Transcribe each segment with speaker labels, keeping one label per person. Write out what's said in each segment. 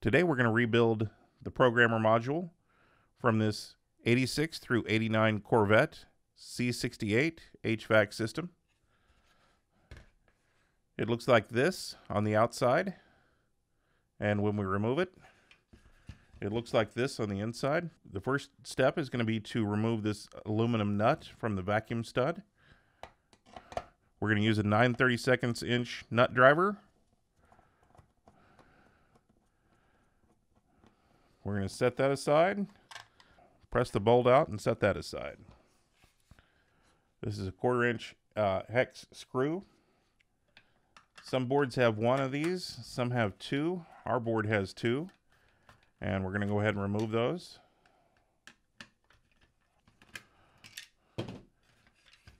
Speaker 1: Today we're going to rebuild the programmer module from this 86 through 89 Corvette C68 HVAC system. It looks like this on the outside and when we remove it it looks like this on the inside. The first step is going to be to remove this aluminum nut from the vacuum stud. We're going to use a 9 32 inch nut driver We're going to set that aside, press the bolt out, and set that aside. This is a quarter inch uh, hex screw. Some boards have one of these, some have two. Our board has two. And we're going to go ahead and remove those.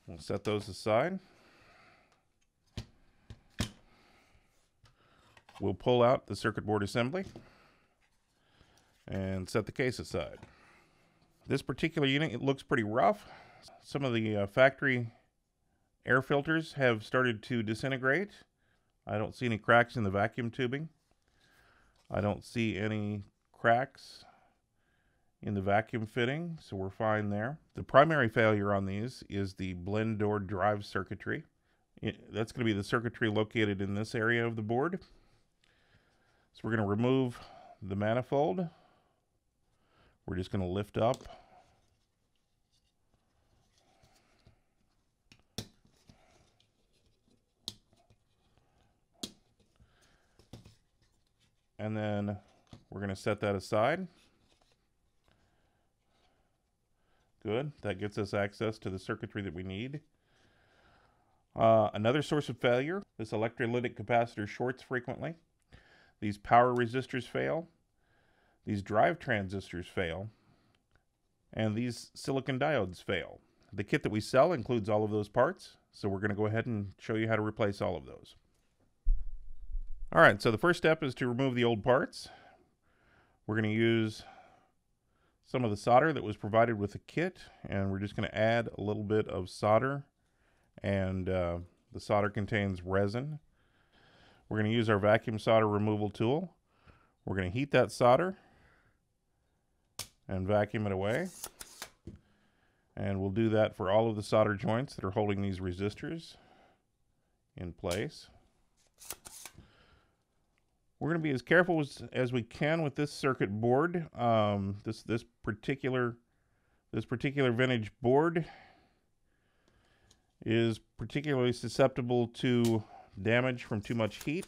Speaker 1: We'll set those aside. We'll pull out the circuit board assembly and set the case aside. This particular unit it looks pretty rough. Some of the uh, factory air filters have started to disintegrate. I don't see any cracks in the vacuum tubing. I don't see any cracks in the vacuum fitting, so we're fine there. The primary failure on these is the blend door drive circuitry. It, that's going to be the circuitry located in this area of the board. So we're going to remove the manifold we're just going to lift up. And then we're going to set that aside. Good. That gets us access to the circuitry that we need. Uh, another source of failure, this electrolytic capacitor shorts frequently. These power resistors fail these drive transistors fail, and these silicon diodes fail. The kit that we sell includes all of those parts, so we're going to go ahead and show you how to replace all of those. All right, so the first step is to remove the old parts. We're going to use some of the solder that was provided with the kit, and we're just going to add a little bit of solder, and uh, the solder contains resin. We're going to use our vacuum solder removal tool. We're going to heat that solder and vacuum it away. And we'll do that for all of the solder joints that are holding these resistors in place. We're going to be as careful as, as we can with this circuit board. Um, this this particular this particular vintage board is particularly susceptible to damage from too much heat.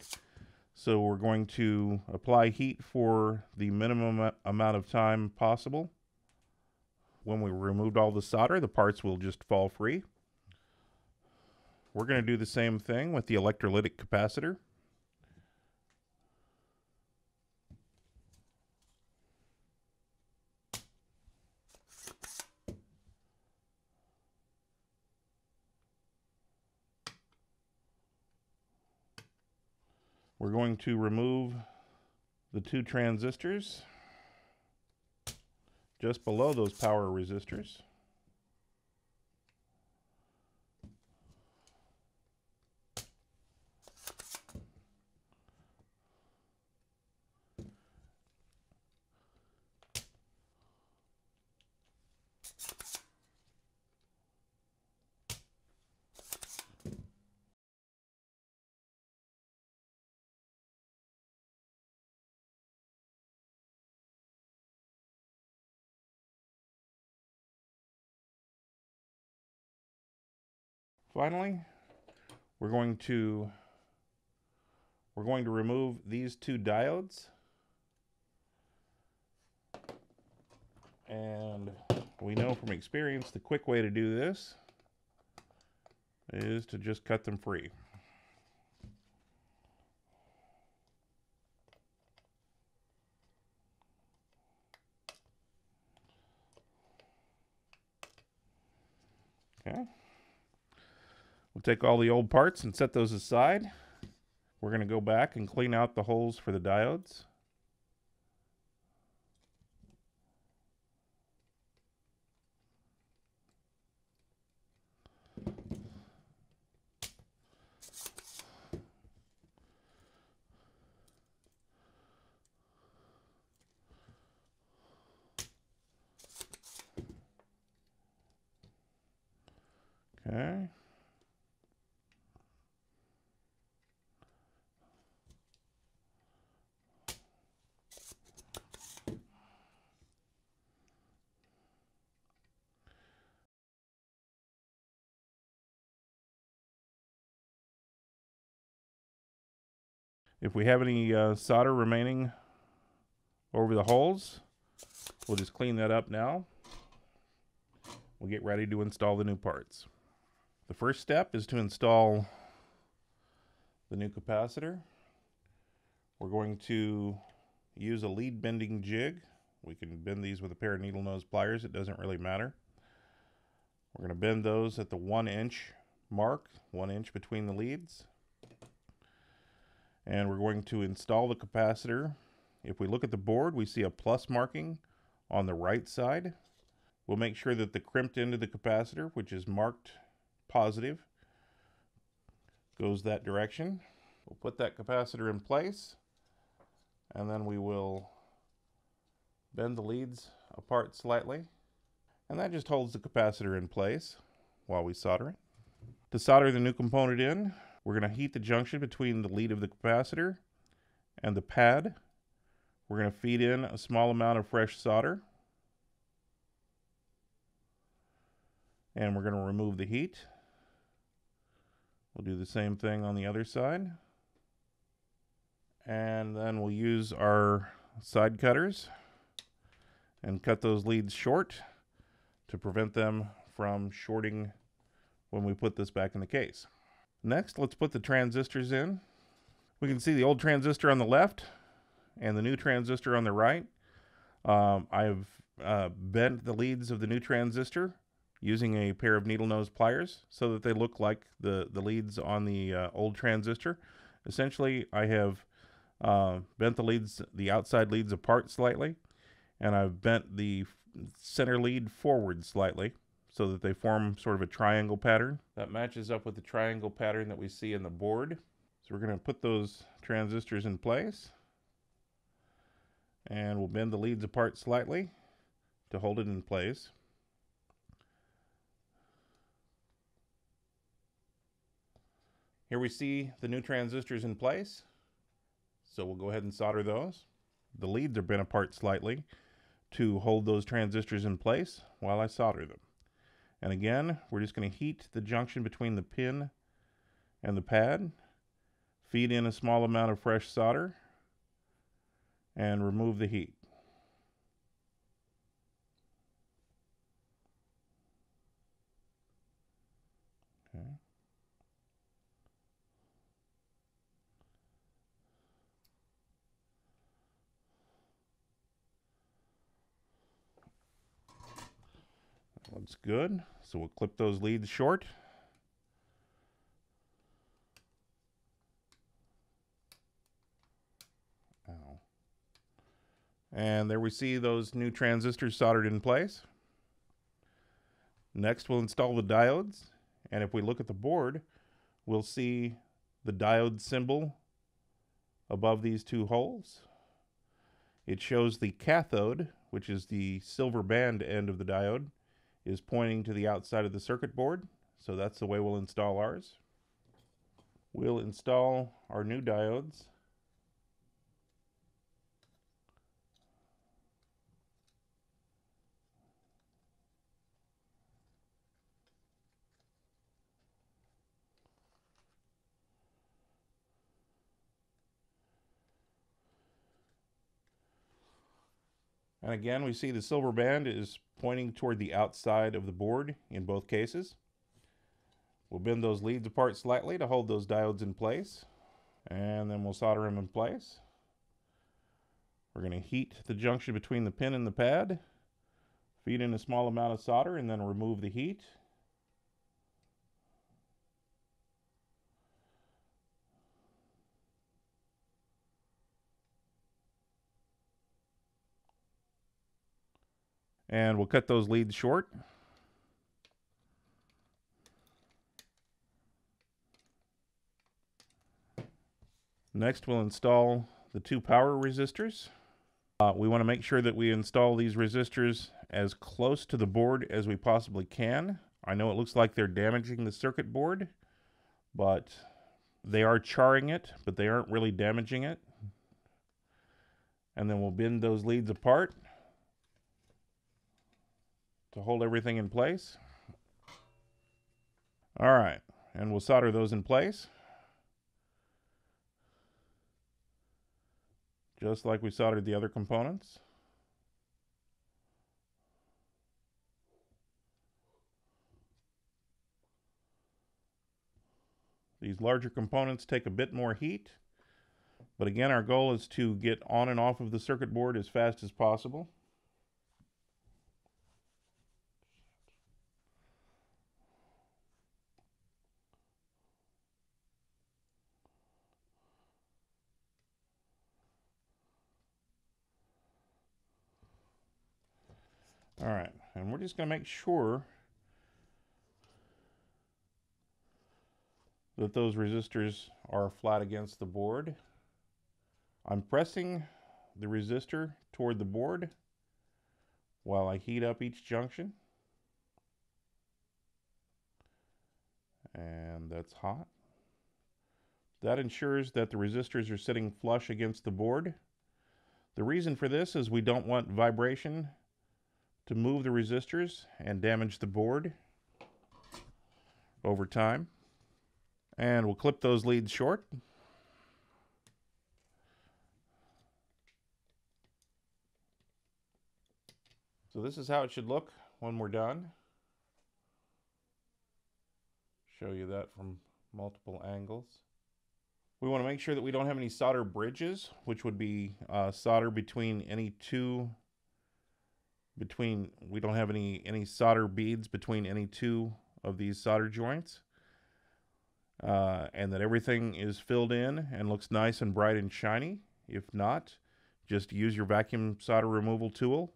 Speaker 1: So we're going to apply heat for the minimum amount of time possible. When we removed all the solder, the parts will just fall free. We're going to do the same thing with the electrolytic capacitor. We're going to remove the two transistors just below those power resistors. Finally, we're going to we're going to remove these two diodes. And we know from experience the quick way to do this is to just cut them free. Okay. We'll take all the old parts and set those aside. We're going to go back and clean out the holes for the diodes. Okay. If we have any uh, solder remaining over the holes, we'll just clean that up now. We'll get ready to install the new parts. The first step is to install the new capacitor. We're going to use a lead bending jig. We can bend these with a pair of needle nose pliers, it doesn't really matter. We're going to bend those at the one inch mark, one inch between the leads and we're going to install the capacitor. If we look at the board, we see a plus marking on the right side. We'll make sure that the crimped end of the capacitor, which is marked positive, goes that direction. We'll put that capacitor in place, and then we will bend the leads apart slightly, and that just holds the capacitor in place while we solder it. To solder the new component in, we're going to heat the junction between the lead of the capacitor and the pad. We're going to feed in a small amount of fresh solder. And we're going to remove the heat. We'll do the same thing on the other side. And then we'll use our side cutters and cut those leads short to prevent them from shorting when we put this back in the case. Next, let's put the transistors in. We can see the old transistor on the left and the new transistor on the right. Um, I've uh, bent the leads of the new transistor using a pair of needle nose pliers so that they look like the, the leads on the uh, old transistor. Essentially, I have uh, bent the leads, the outside leads apart slightly, and I've bent the center lead forward slightly so that they form sort of a triangle pattern. That matches up with the triangle pattern that we see in the board. So we're going to put those transistors in place. And we'll bend the leads apart slightly to hold it in place. Here we see the new transistors in place. So we'll go ahead and solder those. The leads are bent apart slightly to hold those transistors in place while I solder them. And again, we're just going to heat the junction between the pin and the pad, feed in a small amount of fresh solder, and remove the heat. Good. So we'll clip those leads short. Ow. And there we see those new transistors soldered in place. Next we'll install the diodes. And if we look at the board, we'll see the diode symbol above these two holes. It shows the cathode, which is the silver band end of the diode, is pointing to the outside of the circuit board. So that's the way we'll install ours. We'll install our new diodes. And again, we see the silver band is pointing toward the outside of the board in both cases. We'll bend those leads apart slightly to hold those diodes in place. And then we'll solder them in place. We're going to heat the junction between the pin and the pad, feed in a small amount of solder, and then remove the heat. And we'll cut those leads short. Next, we'll install the two power resistors. Uh, we want to make sure that we install these resistors as close to the board as we possibly can. I know it looks like they're damaging the circuit board, but they are charring it, but they aren't really damaging it. And then we'll bend those leads apart to hold everything in place. All right, and we'll solder those in place. Just like we soldered the other components. These larger components take a bit more heat, but again, our goal is to get on and off of the circuit board as fast as possible. All right, and we're just going to make sure that those resistors are flat against the board. I'm pressing the resistor toward the board while I heat up each junction. And that's hot. That ensures that the resistors are sitting flush against the board. The reason for this is we don't want vibration to move the resistors and damage the board over time. And we'll clip those leads short. So this is how it should look when we're done. Show you that from multiple angles. We want to make sure that we don't have any solder bridges, which would be uh, solder between any two, between, we don't have any, any solder beads between any two of these solder joints uh, and that everything is filled in and looks nice and bright and shiny. If not, just use your vacuum solder removal tool,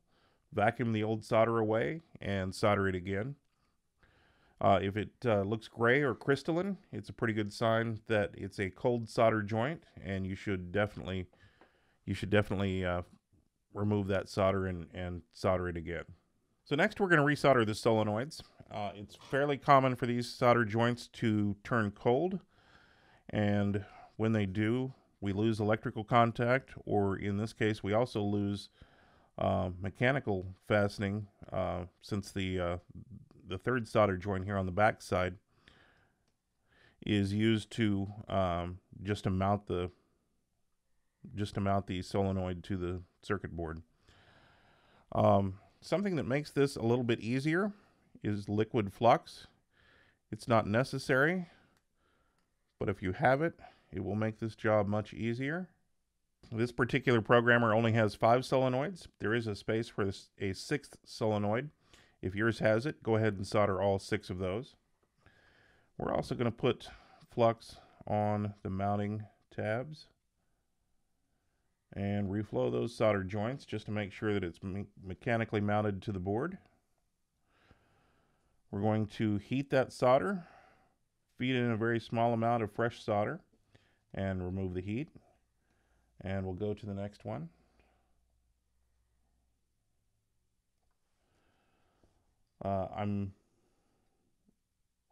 Speaker 1: vacuum the old solder away, and solder it again. Uh, if it uh, looks gray or crystalline, it's a pretty good sign that it's a cold solder joint, and you should definitely you should definitely uh, remove that solder and, and solder it again. So next we're going to resolder the solenoids. Uh, it's fairly common for these solder joints to turn cold, and when they do, we lose electrical contact, or in this case, we also lose uh, mechanical fastening uh, since the uh, the third solder joint here on the back side is used to um, just to mount the just to mount the solenoid to the circuit board. Um, something that makes this a little bit easier is liquid flux. It's not necessary, but if you have it, it will make this job much easier. This particular programmer only has five solenoids. There is a space for a sixth solenoid. If yours has it, go ahead and solder all six of those. We're also going to put flux on the mounting tabs and reflow those solder joints just to make sure that it's me mechanically mounted to the board. We're going to heat that solder, feed in a very small amount of fresh solder, and remove the heat. And we'll go to the next one. Uh, I'm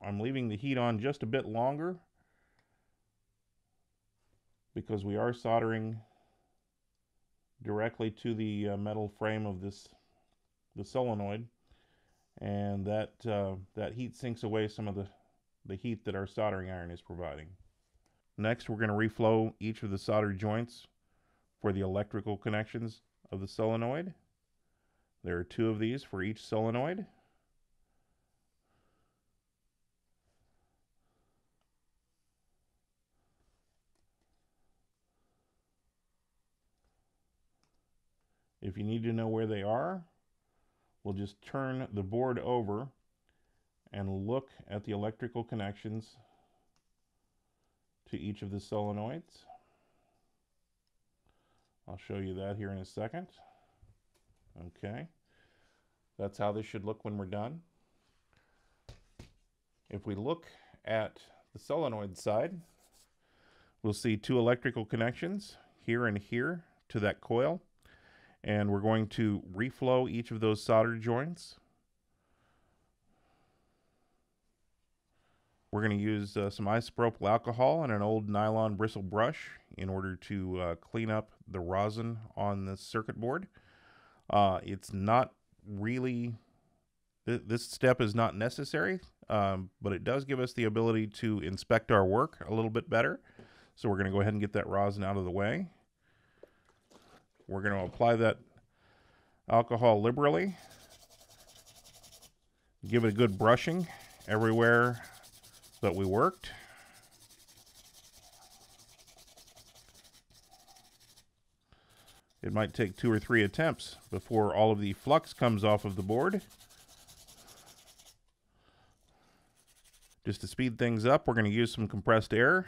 Speaker 1: I'm leaving the heat on just a bit longer because we are soldering directly to the uh, metal frame of this the solenoid and that uh, that heat sinks away some of the, the heat that our soldering iron is providing. Next, we're going to reflow each of the solder joints for the electrical connections of the solenoid. There are two of these for each solenoid. If you need to know where they are, we'll just turn the board over and look at the electrical connections to each of the solenoids. I'll show you that here in a second. Okay, that's how this should look when we're done. If we look at the solenoid side, we'll see two electrical connections here and here to that coil and we're going to reflow each of those solder joints. We're going to use uh, some isopropyl alcohol and an old nylon bristle brush in order to uh, clean up the rosin on the circuit board. Uh, it's not really, th this step is not necessary, um, but it does give us the ability to inspect our work a little bit better. So we're going to go ahead and get that rosin out of the way. We're going to apply that alcohol liberally. Give it a good brushing everywhere that we worked. It might take two or three attempts before all of the flux comes off of the board. Just to speed things up, we're going to use some compressed air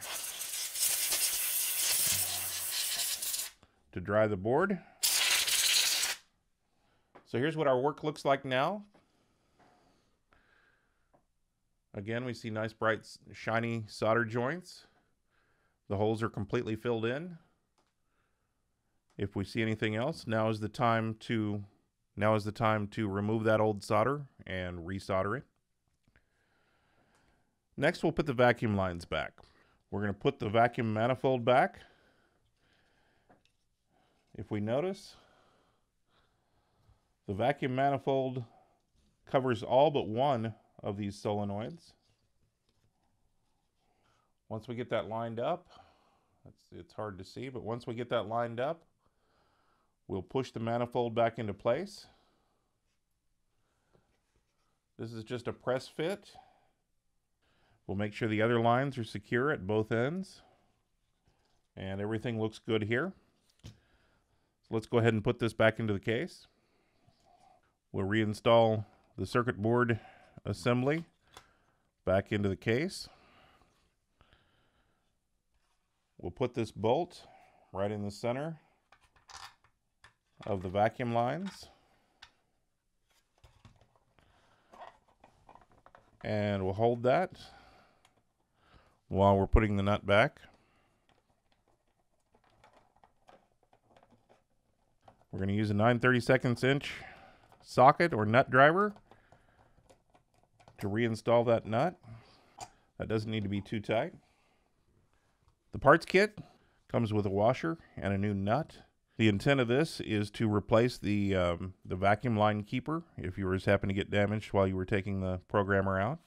Speaker 1: to dry the board. So here's what our work looks like now. Again, we see nice, bright, shiny solder joints. The holes are completely filled in. If we see anything else, now is the time to now is the time to remove that old solder and resolder it. Next, we'll put the vacuum lines back. We're going to put the vacuum manifold back. If we notice, the vacuum manifold covers all but one of these solenoids. Once we get that lined up, it's hard to see, but once we get that lined up, we'll push the manifold back into place. This is just a press fit. We'll make sure the other lines are secure at both ends. And everything looks good here. Let's go ahead and put this back into the case. We'll reinstall the circuit board assembly back into the case. We'll put this bolt right in the center of the vacuum lines. And we'll hold that while we're putting the nut back. We're going to use a 9 32 inch socket or nut driver to reinstall that nut. That doesn't need to be too tight. The parts kit comes with a washer and a new nut. The intent of this is to replace the um, the vacuum line keeper if yours happen to get damaged while you were taking the programmer out.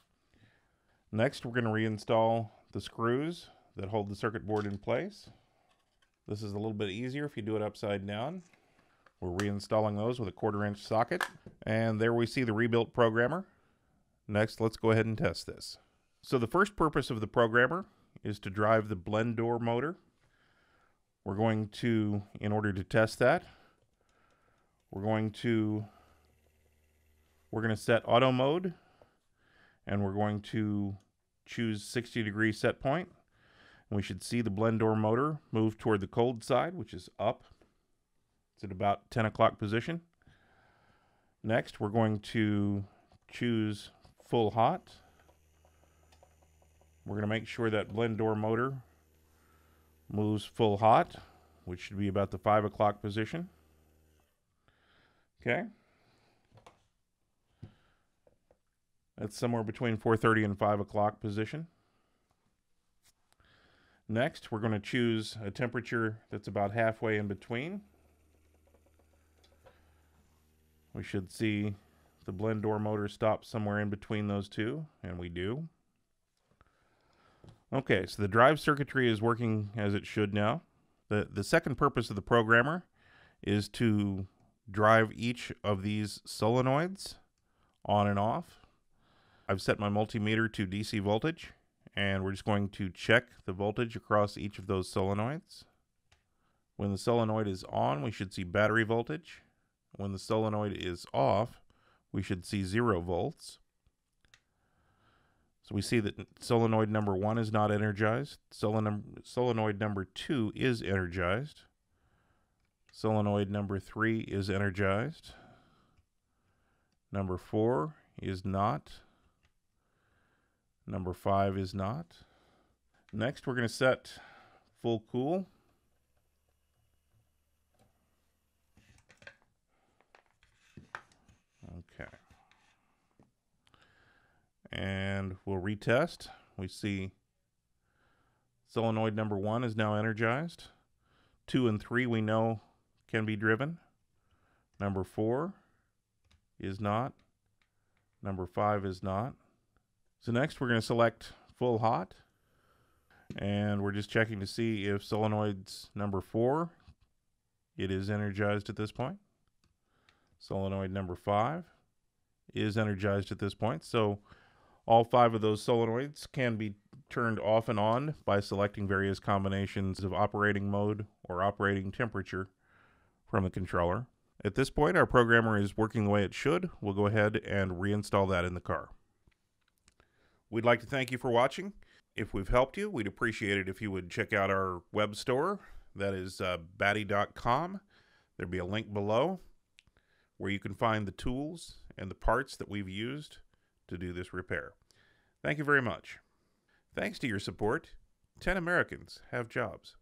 Speaker 1: Next, we're going to reinstall the screws that hold the circuit board in place. This is a little bit easier if you do it upside down. We're reinstalling those with a quarter inch socket. And there we see the rebuilt programmer. Next, let's go ahead and test this. So the first purpose of the programmer is to drive the blend door motor. We're going to, in order to test that, we're going to, we're going to set auto mode and we're going to choose 60 degree set point. And we should see the blend door motor move toward the cold side, which is up. It's at about 10 o'clock position. Next, we're going to choose full hot. We're going to make sure that blend door motor moves full hot, which should be about the 5 o'clock position. Okay. That's somewhere between 4.30 and 5 o'clock position. Next, we're going to choose a temperature that's about halfway in between. We should see the blend door motor stop somewhere in between those two, and we do. Okay, so the drive circuitry is working as it should now. The, the second purpose of the programmer is to drive each of these solenoids on and off. I've set my multimeter to DC voltage and we're just going to check the voltage across each of those solenoids. When the solenoid is on, we should see battery voltage. When the solenoid is off, we should see zero volts. So we see that solenoid number one is not energized. Solenoid number two is energized. Solenoid number three is energized. Number four is not. Number five is not. Next, we're going to set full cool. Okay. And we'll retest we see solenoid number one is now energized. Two and three we know can be driven. Number four is not. Number five is not. So next we're going to select full hot. And we're just checking to see if solenoid's number four, it is energized at this point. Solenoid number five is energized at this point. So all five of those solenoids can be turned off and on by selecting various combinations of operating mode or operating temperature from the controller. At this point, our programmer is working the way it should. We'll go ahead and reinstall that in the car. We'd like to thank you for watching. If we've helped you, we'd appreciate it if you would check out our web store. That is uh, batee.com. There'll be a link below where you can find the tools and the parts that we've used to do this repair. Thank you very much. Thanks to your support, 10 Americans have jobs.